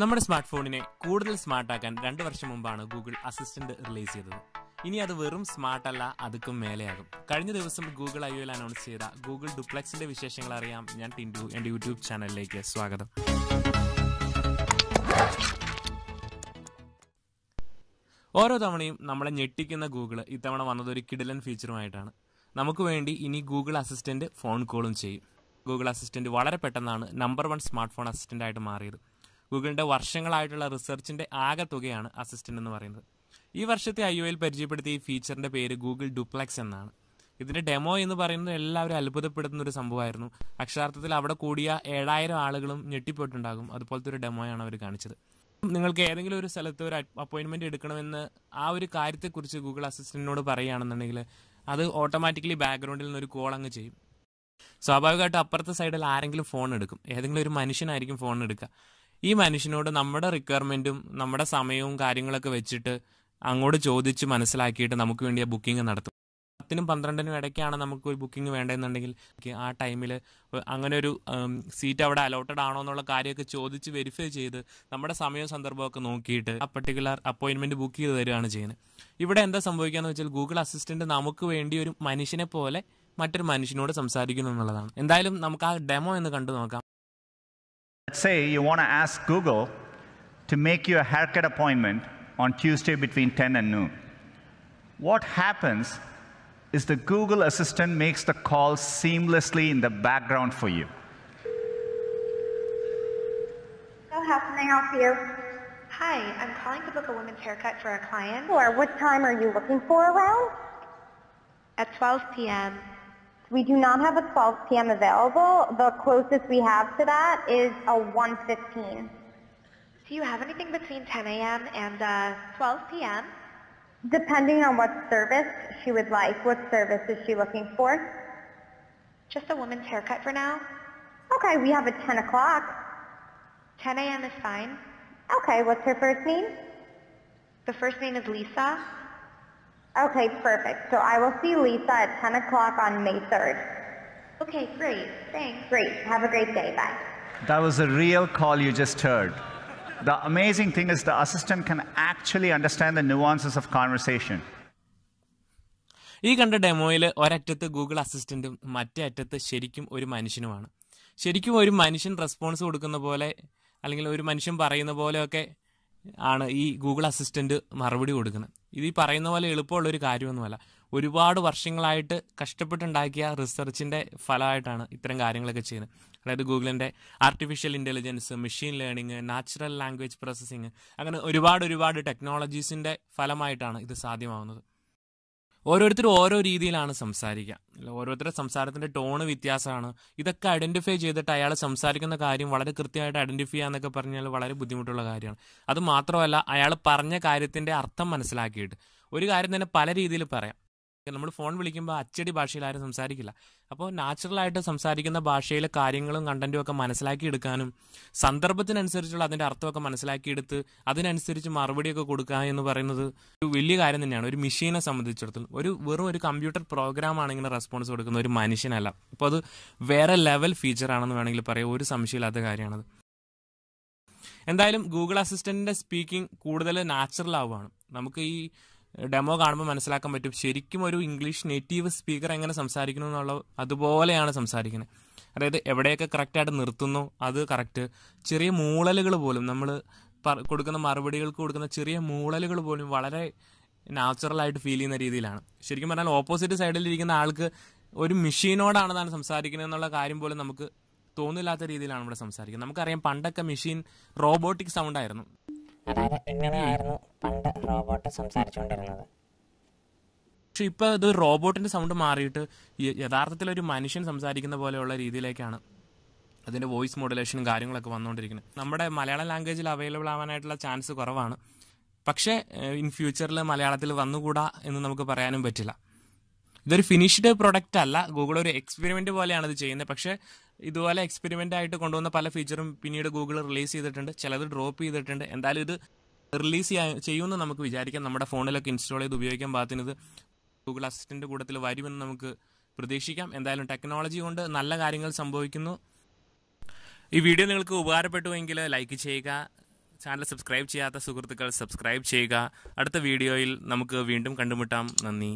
നമ്മുടെ സ്മാർട്ട് ഫോണിനെ കൂടുതൽ സ്മാർട്ടാക്കാൻ രണ്ട് വർഷം മുമ്പാണ് ഗൂഗിൾ അസിസ്റ്റന്റ് റിലീസ് ചെയ്തത്. ഇനി അത് വെറും സ്മാർട്ട് അല്ല അതുക്കും മേലെയാകും. കഴിഞ്ഞ ദിവസം ഗൂഗിൾ ഐ ഒയിൽ അനൗൺസ് ചെയ്ത ഗൂഗിൾ ഡുപ്ലക്സിന്റെ വിശേഷങ്ങൾ അറിയാം ഞാൻ ടിൻഡു എന്റെ യൂട്യൂബ് ചാനലിലേക്ക് സ്വാഗതം. ഓരോ തവണയും നമ്മളെ ഞെട്ടിക്കുന്ന ഗൂഗിൾ ഇത്തവണ വന്നതൊരു കിടിലൻ ഫീച്ചറുമായിട്ടാണ് നമുക്ക് വേണ്ടി ഇനി ഗൂഗിൾ അസിസ്റ്റന്റ് ഫോൺ കോളും ചെയ്യും. ഗൂഗിൾ അസിസ്റ്റന്റ് വളരെ പെട്ടെന്നാണ് number one smart phone assistant ആയിട്ട് മാറിയത്. ഗൂഗിളിന്റെ വർഷങ്ങളായിട്ടുള്ള റിസർച്ചിന്റെ ആകെ തുകയാണ് അസിസ്റ്റന്റ് എന്ന് പറയുന്നത്. ഈ വർഷത്തെ ഐ ഒയിൽ പരിചയപ്പെടുത്തിയ ഈ ഫീച്ചറിന്റെ പേര് ഗൂഗിൾ ഡുപ്ലെക്സ് എന്നാണ്. ഇതിന്റെ ഡെമോ എന്ന് പറയുന്നത് എല്ലാവരും അത്ഭുതപ്പെടുത്തുന്ന ഒരു സംഭവമായിരുന്നു. അക്ഷരാർത്ഥത്തിൽ അവിടെ കൂടിയ ഏഴായിരം ആളുകളും ഞെട്ടിപ്പോയിട്ടുണ്ടാകും. അതുപോലത്തെ ഒരു ഡെമോയാണ് അവർ കാണിച്ചത്. നിങ്ങൾക്ക് ഏതെങ്കിലും ഒരു സ്ഥലത്ത് ഒരു അപ്പോയിന്റ്മെന്റ് എടുക്കണമെന്ന് ആ ഒരു കാര്യത്തെക്കുറിച്ച് ഗൂഗിൾ അസിസ്റ്റന്റിനോട് പറയുകയാണെന്നുണ്ടെങ്കിൽ അത് ഓട്ടോമാറ്റിക്കലി ബാക്ക്ഗ്രൗണ്ടിൽ നിന്ന് ഒരു കോൾ അങ്ങ് ചെയ്യും. സ്വാഭാവികമായിട്ടും അപ്പുറത്തെ സൈഡിൽ ആരെങ്കിലും ഫോൺ എടുക്കും. ഏതെങ്കിലും ഒരു മനുഷ്യനായിരിക്കും ഫോൺ എടുക്കുക. ഈ മനുഷ്യനോട് നമ്മുടെ റിക്വയർമെന്റും നമ്മുടെ സമയവും കാര്യങ്ങളൊക്കെ വെച്ചിട്ട് അങ്ങോട്ട് ചോദിച്ച് മനസ്സിലാക്കിയിട്ട് നമുക്ക് വേണ്ടി ആ ബുക്കിംഗ് നടത്തും. പത്തിനും പന്ത്രണ്ടിനും ഇടയ്ക്കാണ് നമുക്ക് ഒരു ബുക്കിംഗ് വേണ്ടതെന്നുണ്ടെങ്കിൽ ആ ടൈമിൽ അങ്ങനെ ഒരു സീറ്റ് അവിടെ അലോട്ടഡ് ആണോ എന്നുള്ള കാര്യമൊക്കെ ചോദിച്ച് വെരിഫൈ ചെയ്ത് നമ്മുടെ സമയവും സന്ദർഭമൊക്കെ നോക്കിയിട്ട് ആ പർട്ടിക്കുലർ അപ്പോയിന്റ്മെന്റ് ബുക്ക് ചെയ്ത് തരികയാണ് ചെയ്യുന്നത്. ഇവിടെ എന്താ സംഭവിക്കാന്ന് വെച്ചാൽ ഗൂഗിൾ അസിസ്റ്റന്റ് നമുക്ക് വേണ്ടി ഒരു മനുഷ്യനെ പോലെ മറ്റൊരു മനുഷ്യനോട് സംസാരിക്കുന്നു എന്നുള്ളതാണ്. എന്തായാലും നമുക്ക് ആ ഡെമോ എന്ന് കണ്ടു നോക്കാം. Say you want to ask Google to make you a haircut appointment on Tuesday between 10 and noon. What happens is the Google Assistant makes the call seamlessly in the background for you. So how can I help you? Hi, I'm calling to book a woman's haircut for a client Sure. What time are you looking for around? at 12 p.m. We do not have a 12 p.m. available. The closest we have to that is a 1:15. Do you have anything between 10 a.m. and uh, 12 p.m.? Depending on what service she would like. What service is she looking for? Just a woman's haircut for now? Okay, we have a 10 o'clock. 10 a.m. is fine. Okay, what's her first name? The first name is Lisa. Okay, perfect. So I will see Lisa at 10 o'clock on May 3rd. Okay, great. Thanks. Great. Have a great day. Bye. That was a real call you just heard. The amazing thing is the assistant can actually understand the nuances of conversation. ഈ കണ്ട ഡെമോയിൽ ഒരറ്റത്ത് Google അസിസ്റ്റന്റും മറ്റേ അറ്റത്ത് ശരിക്കും ഒരു മനുഷ്യനുമാണ് ശരിക്കും ഒരു മനുഷ്യൻ response കൊടുക്കുന്ന പോലെ അല്ലെങ്കിൽ ഒരു മനുഷ്യൻ പറയുന്ന പോലെയൊക്കെ ആണ് ഈ ഗൂഗിൾ അസിസ്റ്റന്റ് മറുപടി കൊടുക്കുന്നത്. ഇത് ഈ പറയുന്ന പോലെ എളുപ്പമുള്ള ഒരു കാര്യമൊന്നുമല്ല. ഒരുപാട് വർഷങ്ങളായിട്ട് കഷ്ടപ്പെട്ടുണ്ടാക്കിയ റിസർച്ചിന്റെ ഫലമായിട്ടാണ് ഇത്തരം കാര്യങ്ങളൊക്കെ ചെയ്യുന്നത്. അതായത് ഗൂഗിളിന്റെ artificial intelligence machine learning natural language processing അങ്ങനെ ഒരുപാട് ഒരുപാട് ടെക്നോളജീസിന്റെ ഫലമായിട്ടാണ് ഇത് സാധ്യമാവുന്നത്. ഓരോരുത്തരും ഓരോ രീതിയിലാണ് സംസാരിക്കുക. ഓരോരുത്തരുടെ സംസാരത്തിന്റെ ടോണ് വ്യത്യാസമാണ്. ഇതൊക്കെ ഐഡന്റിഫൈ ചെയ്തിട്ട് അയാൾ സംസാരിക്കുന്ന കാര്യം വളരെ കൃത്യമായിട്ട് ഐഡന്റിഫൈ ചെയ്യാന്നൊക്കെ പറഞ്ഞാൽ വളരെ ബുദ്ധിമുട്ടുള്ള കാര്യമാണ്. അത് മാത്രമല്ല അയാൾ പറഞ്ഞ കാര്യത്തിന്റെ അർത്ഥം മനസ്സിലാക്കിയിട്ട്. ഒരു കാര്യം തന്നെ പല രീതിയിൽ പറയാം. നമ്മൾ ഫോൺ വിളിക്കുമ്പോൾ അച്ചടി ഭാഷയിൽ ആരും സംസാരിക്കില്ല. അപ്പോൾ നാച്ചുറലായിട്ട് സംസാരിക്കുന്ന ഭാഷയിലെ കാര്യങ്ങളും കണ്ടന്റും ഒക്കെ മനസ്സിലാക്കി എടുക്കാനും സന്ദർഭത്തിനനുസരിച്ചുള്ള അതിന്റെ അർത്ഥമൊക്കെ മനസ്സിലാക്കിയെടുത്ത് അതിനനുസരിച്ച് മറുപടിയൊക്കെ കൊടുക്കുക എന്ന് പറയുന്നത് ഒരു വലിയ കാര്യം തന്നെയാണ്. ഒരു മെഷീനെ സംബന്ധിച്ചിടത്തോളം ഒരു വെറും ഒരു കമ്പ്യൂട്ടർ പ്രോഗ്രാമാണ് ഇങ്ങനെ റെസ്പോൺസ് കൊടുക്കുന്ന ഒരു മനുഷ്യനല്ല. അപ്പോൾ അത് വേറെ ലെവൽ ഫീച്ചർ ആണെന്ന് വേണമെങ്കിൽ പറയാം. ഒരു സംശയമില്ലാത്ത കാര്യമാണത്. എന്തായാലും ഗൂഗിൾ അസിസ്റ്റന്റിന്റെ സ്പീക്കിംഗ് കൂടുതൽ നാച്ചുറൽ ആവുകയാണ്. നമുക്ക് ഈ ഡെമോ കാണുമ്പോൾ മനസ്സിലാക്കാൻ പറ്റും. ശരിക്കും ഒരു ഇംഗ്ലീഷ് നേറ്റീവ് സ്പീക്കർ എങ്ങനെ സംസാരിക്കുന്നു എന്നുള്ള അതുപോലെയാണ് സംസാരിക്കുന്നത് അതായത് എവിടെയൊക്കെ കറക്റ്റായിട്ട് നിർത്തുന്നു അത് കറക്റ്റ് ചെറിയ മൂളലുകൾ പോലും നമ്മൾ കൊടുക്കുന്ന മറുപടികൾക്ക് കൊടുക്കുന്ന ചെറിയ മൂളലുകൾ പോലും വളരെ നാച്ചുറലായിട്ട് ഫീൽ ചെയ്യുന്ന രീതിയിലാണ്. ശരിക്കും പറഞ്ഞാൽ ഓപ്പോസിറ്റ് സൈഡിൽ ഇരിക്കുന്ന ആൾക്ക് ഒരു മെഷീനോടാണ് താൻ സംസാരിക്കുന്നത് എന്നുള്ള കാര്യം പോലും നമുക്ക് തോന്നില്ലാത്ത രീതിയിലാണ് ഇവിടെ സംസാരിക്കുന്നത്. നമുക്കറിയാം പണ്ടൊക്കെ മെഷീൻ റോബോട്ടിക് സൗണ്ട് ആയിരുന്നു. അതായത് ഇങ്ങനെയായിരുന്നു പണ്ട് റോബോട്ട് സംസാരിച്ചുകൊണ്ടിരുന്നത്? പക്ഷെ ഇപ്പൊ ഇത് റോബോട്ടിന്റെ സൗണ്ട് മാറിയിട്ട് യഥാർത്ഥത്തിൽ ഒരു മനുഷ്യൻ സംസാരിക്കുന്ന പോലെയുള്ള രീതിയിലേക്കാണ് അതിന്റെ വോയിസ് മോഡുലേഷനും കാര്യങ്ങളൊക്കെ വന്നുകൊണ്ടിരിക്കുന്നത്. നമ്മുടെ മലയാള ലാംഗ്വേജിൽ അവൈലബിൾ ആവാനായിട്ടുള്ള ചാൻസ് കുറവാണ്. പക്ഷേ ഇൻ ഫ്യൂച്ചറിൽ മലയാളത്തിൽ വന്നുകൂടാ എന്ന് നമുക്ക് പറയാനും പറ്റില്ല. ഇതൊരു ഫിനിഷ്ഡ് പ്രൊഡക്റ്റ് അല്ല. ഗൂഗിൾ ഒരു എക്സ്പെരിമെന്റ് പോലെയാണ് ഇത് ചെയ്യുന്നത്. പക്ഷേ ഇതുപോലെ എക്സ്പെരിമെന്റ് ആയിട്ട് കൊണ്ടുവന്ന പല ഫീച്ചറും പിന്നീട് ഗൂഗിൾ റിലീസ് ചെയ്തിട്ടുണ്ട്. ചിലത് ഡ്രോപ്പ് ചെയ്തിട്ടുണ്ട്. എന്തായാലും ഇത് റിലീസ് ചെയ്യുമെന്ന് നമുക്ക് വിചാരിക്കാം. നമ്മുടെ ഫോണിലൊക്കെ ഇൻസ്റ്റാൾ ചെയ്ത് ഉപയോഗിക്കാൻ പാകത്തിനത് ഗൂഗിൾ അസിസ്റ്റന്റ് കൂട്ടത്തിൽ വരുമെന്ന് നമുക്ക് പ്രതീക്ഷിക്കാം. എന്തായാലും ടെക്നോളജി കൊണ്ട് നല്ല കാര്യങ്ങൾ സംഭവിക്കുന്നു. ഈ വീഡിയോ നിങ്ങൾക്ക് ഉപകാരപ്പെട്ടുവെങ്കിൽ ലൈക്ക് ചെയ്യുക. ചാനൽ സബ്സ്ക്രൈബ് ചെയ്യാത്ത സുഹൃത്തുക്കൾ സബ്സ്ക്രൈബ് ചെയ്യുക. അടുത്ത വീഡിയോയിൽ നമുക്ക് വീണ്ടും കണ്ടുമുട്ടാം. നന്ദി.